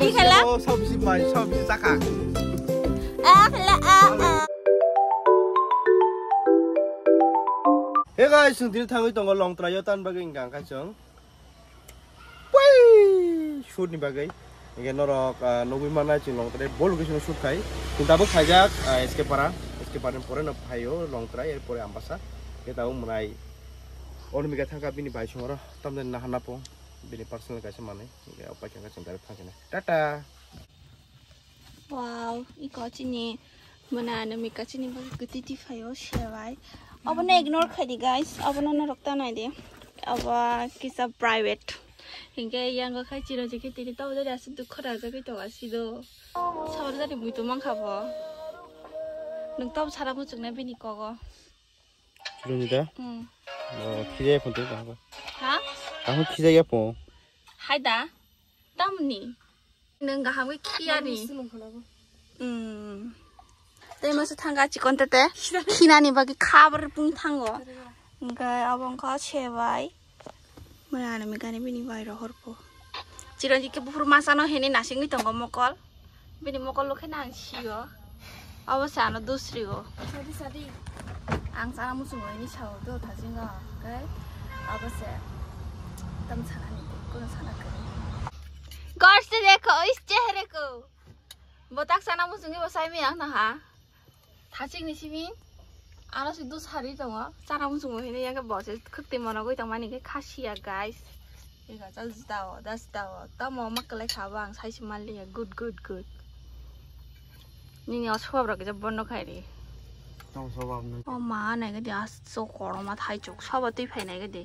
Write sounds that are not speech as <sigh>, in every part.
đi khai lắm xong xin mời xong xin sắc hàng namun. 타고 있던 거 롱트라이어 바가인가 가정. 뿌이! 슛니 바가 이게 너럭 노비만 하지 롱트라이 볼 로케이션 슛 가이. 군다부 가작 에스케 파라. 에스케 파는 포레 너 파이오 롱트라이 에르포레 암바사. 게 다음 문아이. 오늘 미가 탄가 비니 바이숑어라. 땀내 나 하나 뽕. Billy personal kasi mami. Iya, opa kaya kasi dari pangkina. Tata. Wow, ikaw ni banana mi kasi ni अब ना ignore खरी guys अब ना ना दे अब किसा private Hinge यहाँ को खाई चिरो जेके तेरी तो उधर ऐसे दुख रहा जबकि तो ऐसी तो खाबो सारा Kamu kisa ya po? Hai da, tamu ni. Nengga kamu kia ni. Hmm. Tapi masa tangga cikon tete, kina ni bagi kabar pun tanggo. Enggak, abang kau cewai. Mana ada mikani bini bayi rohor po. Ciron jike bufur masa no heni nasi ngi tanggo mokol. Bini mokol lo kena ansio. Awas ano dusrio. Sadi sadi. Ang sana musuh ini cawdo tasinga, okay? Awas ya. পারতাম ছানা নিতে কোনো ছানা করে গড়ছে দেখো ইস চেহারে কো বতাক ছানা মুসুঙ্গি বসাই মিয়া না হা থাচিক নিছিমি আরও শুধু সারি দङ ছানা মুসুঙ্গি হিনে ইয়াকে বসে খুঁজতে মনে কই তাম মানে খাসিয়া গাইস এগা চাল দাও দাস দাও তা মমা কলাই খাবা আং সাইসি মালিয়া গুড গুড গুড নিনি অসবাবরাকে যা বন্ধ খাই রে মা নাই গে আস চক মা থাই চক সবাতেই ফাই নাই গে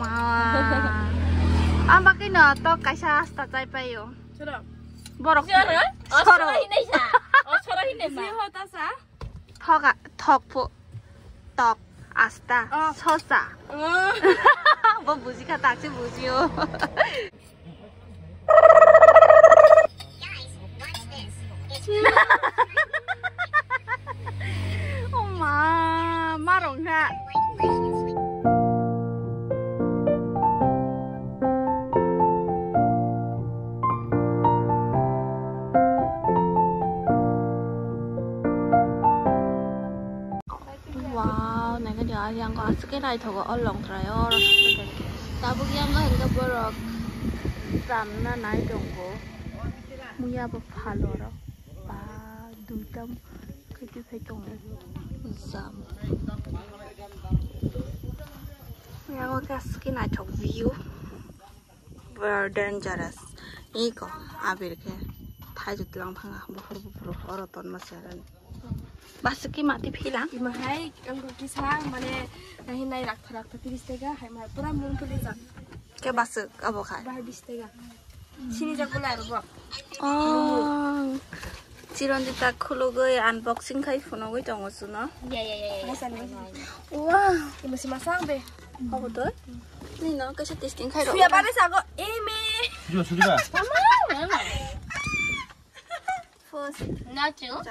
bo kodor hine mujang kha oh ma ang bakit na to kaysa hasta tayo pa yun Sarap. borok Oh, 서로 hindi siya. Oh, soro hindi ma. Siya hota sa? 턱아 턱포 떡 아스타 서사 Oh. 뭐 무지가 딱지 무지요 엄마 wow này cái điều yang có cái này thôi có lòng trời ơi ta bước yang có hình cái bờ rồi giảm na nãy đồng của mua ya bắp phalo đó ba đuôi tâm cái thứ phải trồng giảm yang có cái cái này thôi view very dangerous 이거 아비 이렇게 다 이제 랑팡아 부풀 부풀 얼었던 맛이라니 Masuki mati pilang. Imahai kanggo kisah mana nahi nai rak terak tapi bistega hai mai pura belum kelihatan. Ke basu abo kai. Bah bistega. Sini jago lah abo. Oh. Jiran kita kulogo ya unboxing kai phone aku itu ngosu no. Ya ya ya. Masan masan. Wow. Imasi masang be. Kau betul. Nih no kasih testing kai. Suya pada sago ini. Suya suya. Mama mana? First. Nacho.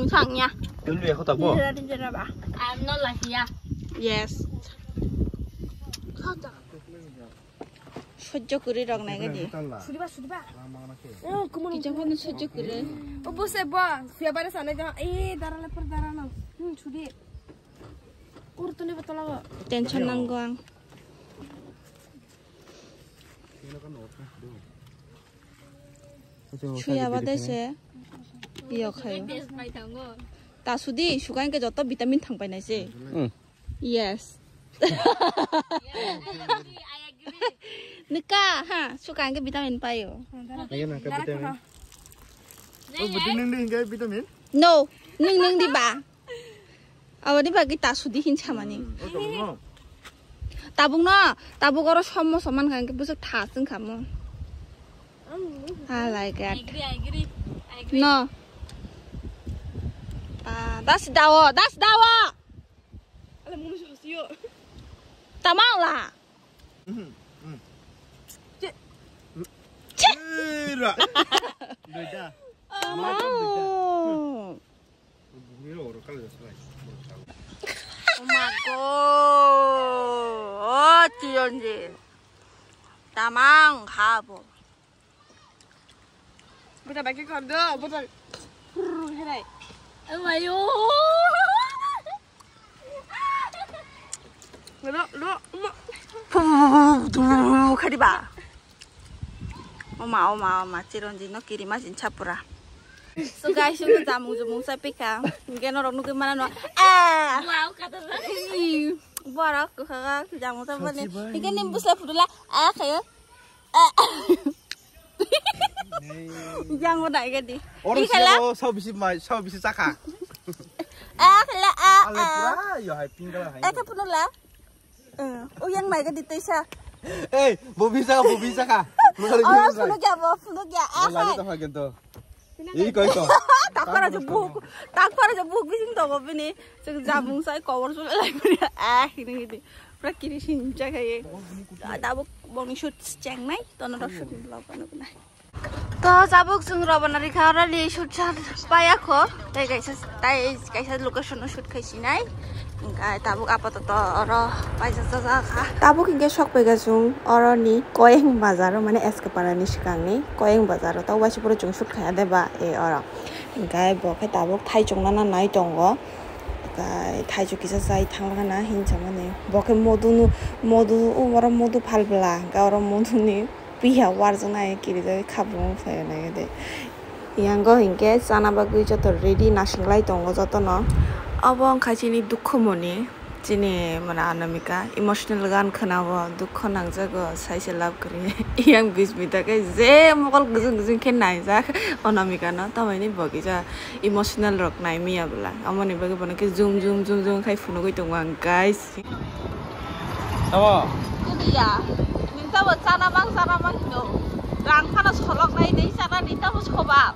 항상 nha. Tiếng Việt không tập bộ. I'm not like yeah. Yes. সহ্য করে rock নাই গদি সুদিবা সুদিবা ও কুমন যখন সহ্য করে ও বসে ব সেবারে সানে যা এ দাঁড়ালে পর দাঁড়ানো হুম ছুটি ওর তো নেবে তলাব টেনশন নাঙ্গো আং ছুঁয়া বাদেছে nang. Hmm, sudi. Ur tu ni betul lah. Tension নাং গাং সুয়াবা দেশে ইয় খায় তা সুদি সুগানকে যত ভিটামিন থাংপাই নাইছে yes Nika, ha, suka ang vitamin pa yo. Ayan na, kapitamin. Oh, buti nang din kay vitamin. No, ning ning di ba? Awa di ba kita sudi hin chamani. Oh, tama mo. Tabung na, tabung oro sommo soman kan ke busuk tha sing kamu. I like it. No. た出すだお出すだおあれものしろすよたまんらうんうんちっちっら beda mau ini lo orang kalau sudah Omako oh tionji tamang kabo. Buta bagi kondo, buta. Hurr. Amayo. Lo, lo, lo. 푸 카리바. 엄마 엄마 엄마 찌런지 너끼리 마신 차뿌라. So guys, yung tamu jo mong sapi ka. Ngeno rok nuki mana no. Ah. Wow, kata Bara ko ka jamu sa bani. Ikan nimbus la fudula. Ah kayo. Ah. <laughs> Jangan nak gadi. Oro siya sao bisi mai, sao bisi saka. Ah kala ah. Ale pura yo hai pingala hai. Eh ka punula. Eh, oh yang mai gadi tuisa. Eh, bobi saka, bobi saka. Oh, lagi. ya, bo, punuk ya. Ah, Lagi ta hagen to. Iko iko. takpara aja buku takpara aja buku sing to babi nih sing jabung saya cover sudah lagi ah ini ini pura kiri sing jaga ye tabuk bong shoot ceng nai to na shoot shoot char paya ko tai kaisa tai kaisa location shoot kaisi nai Ingka tabuk apa to to oro paisa sa kha তাবুক ইনকে শখ পেয়ে গেছুং অরনি কয়েং বাজারও মানে SK পারানি সিকাংনি কয়েং বাজারও তাও বাসি পুরো জুং সুট খায়া দেবা এ অর ইনকাই বকে তাবুক থাই চংনা না নাই দङ গাই থাইজু কিসা যাই থাংলা না হিনছা মানে বকে মধুনু মধু ও ওর মধু ফালবলা গা ওর মধুনি piha warjana e kiri de khabung phae na ge de yango hinge chana bagui joto ready nasinglai tongo joto no abong khachini dukho mone chine mana anamika emotional gan khanabo dukho nangjago saise love kore yang bismita ke je mokol gujung gujung khen nai ja anamika no tamaini bogi ja emotional rok nai miya bla amoni bagi bana ke zoom zoom zoom zoom khai phunu goi tongwang guys abo kudia buat sana bang sana bang itu. Rang kana solok nai dei sana nita bus khobab.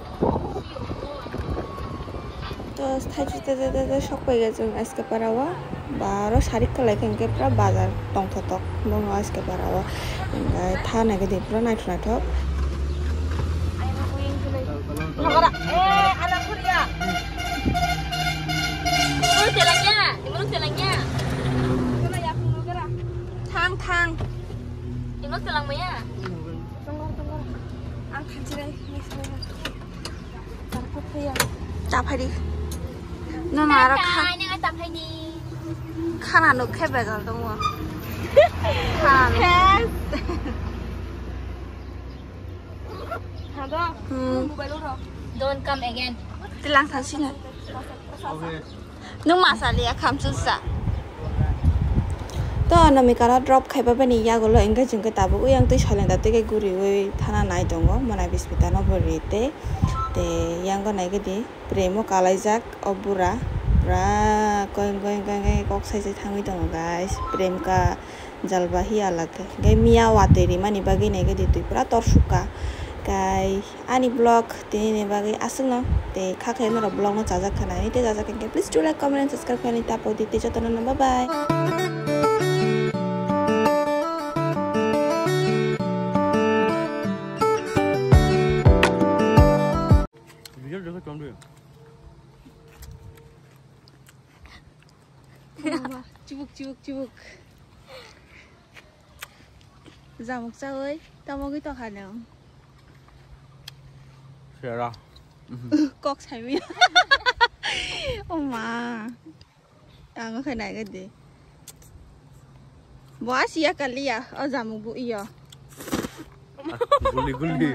তো থাইজুতে যেতে শখ পেয়ে গেছে আজকে পারাওয়া বা আরও শাড়ি কালাই কেনকে পুরা বাজার টং থতক দङ আজকে পারাওয়া รถกำลังไหมอะตรงลงตรงลงอังคันจะได้ไม่ใช่จับเพียงจับให้ดีน่าราค่ะนี่จับให้ดีขนาดหนูแค่แบบจับตรงอค่ะแค่ฮะก็อืมโดนกำเองเองติลังทันชินะนุ่มมาสาเลียคำสุดสัก তো অনামিকারা ড্রপ খাইবা পানি ইয়াগুলো এঙ্গে জিঙ্গে তাবো আং তুই সলেন্দা থেকে গুড়ি ওই থানা নাই দङ মনা বিস্মিতা নভরিতে তে ইয়াঙ্গ নাইগে দি প্রেমও কালাই যাক অবুরা পুরা কয়েং কয়েং কয়েং কক সাইজে থাঙি দङ গাইস প্রেম কা জালবা হিয়া লাগে গে মিয়া ওয়াতেরি মানি বাগি নাইগে দি তুই পুরা তরসুকা গাই আনি ব্লগ তিনি বাগি আসুন তে খাখাই নর ব্লগ ন চাজা খানা নিতে চাজা কেনকে please do like comment subscribe খানি তাপো দিতে যতন bye bye chuk Giờ dạ, một sao ơi, tao mua cái tòa hẳn nào? Sẽ ra cọc chảy miệng Ô mà. À có cái này cái gì? Bỏ xìa cái lì à, ở giờ một bụi à. Gulli gulli.